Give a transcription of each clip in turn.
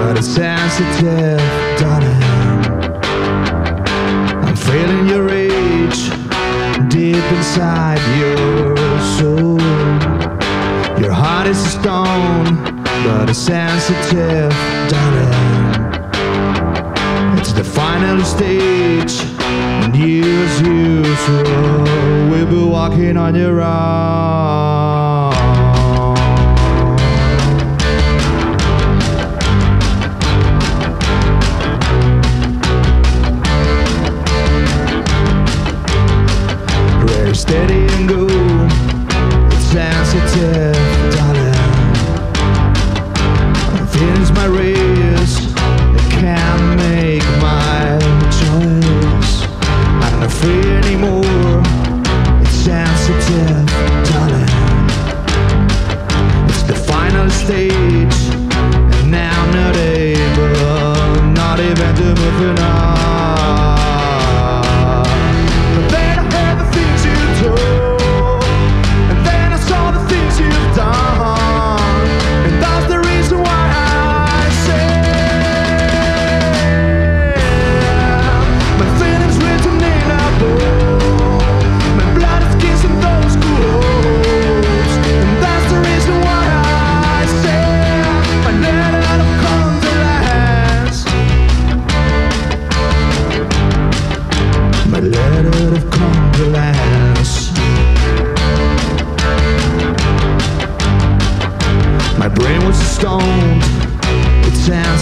but it's sensitive darling. I'm feeling your rage deep inside your soul. Your heart is a stone, but it's sensitive darling. It's the final stage, and you as usual will be walking on your own.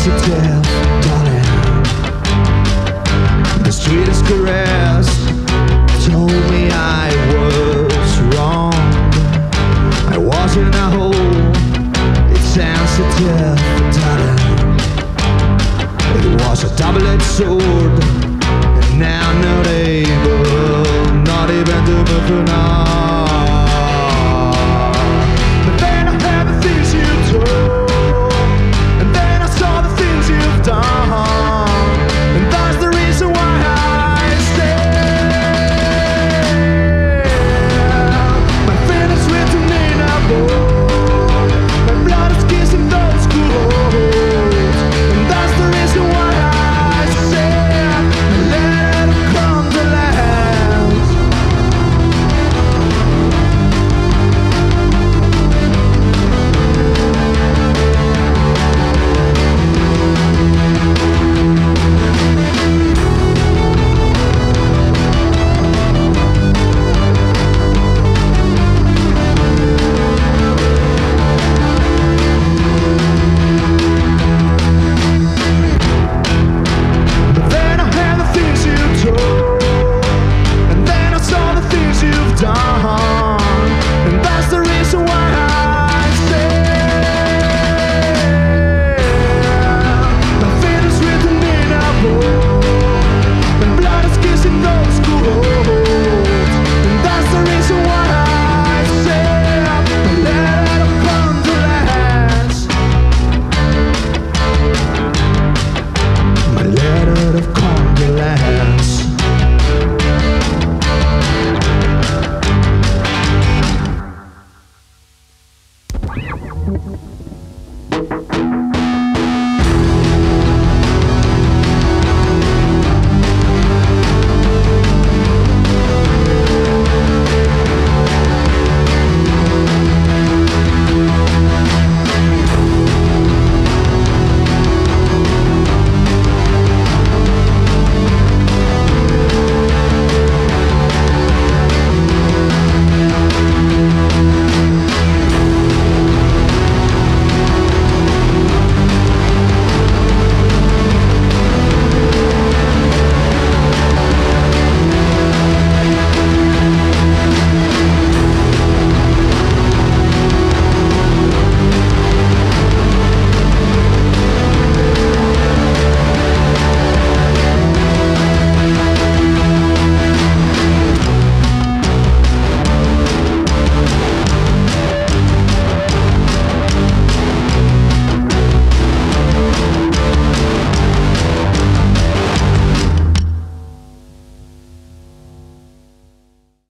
to tell, darling. The street is caressed, told me I was wrong. I was in a hole, it's sensitive, darling. It was a double-edged sword.